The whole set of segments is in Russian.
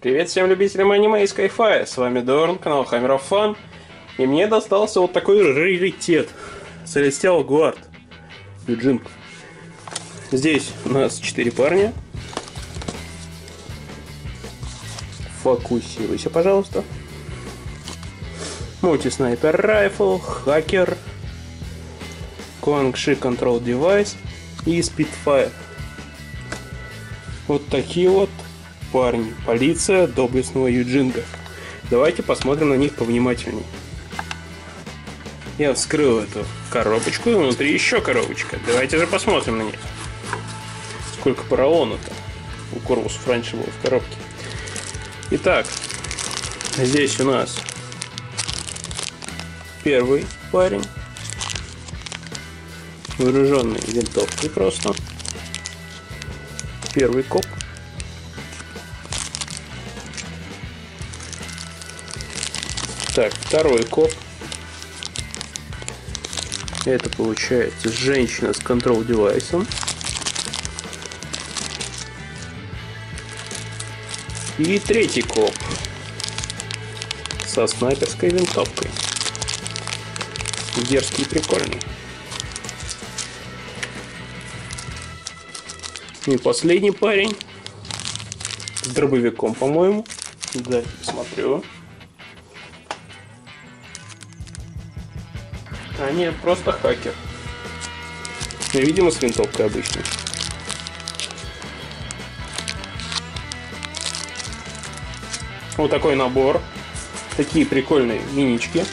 Привет всем любителям аниме и скайфая, с вами Дорн, канал Hammer of и мне достался вот такой раритет. Celestial Guard. Юджин. Здесь у нас четыре парня. Фокусируйся, пожалуйста. Мульти-снайпер райфл, хакер, Куангши Control Device и Spitfire. Вот такие вот парни. Полиция доблестного Юджинга. Давайте посмотрим на них повнимательней. Я вскрыл эту коробочку, и внутри еще коробочка. Давайте же посмотрим на них. Сколько поролона-то у корпусов раньше было в коробке. Итак, здесь у нас первый парень, вооруженный винтовкой просто. Первый коп. Так, второй коп. Это получается женщина с контрол-девайсом. И третий коп со снайперской винтовкой. Дерзкий и прикольный. И последний парень с дробовиком, по-моему. Да, смотрю. А нет, просто хакер. Ну, видимо, с винтовкой обычной. Вот такой набор. Такие прикольные минички.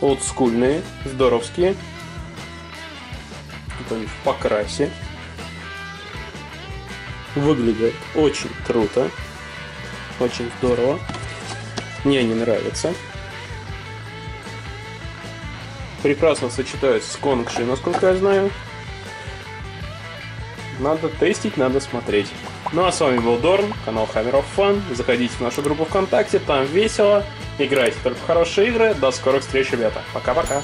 Олдскульные, здоровские. Тут они в покрасе. Выглядят очень круто. Очень здорово. Мне они нравятся. Прекрасно сочетаются с Конгши, насколько я знаю. Надо тестить, надо смотреть. Ну а с вами был Дорн, канал Hammer of Fun. Заходите в нашу группу ВКонтакте, там весело. Играйте только в хорошие игры. До скорых встреч, ребята. Пока-пока.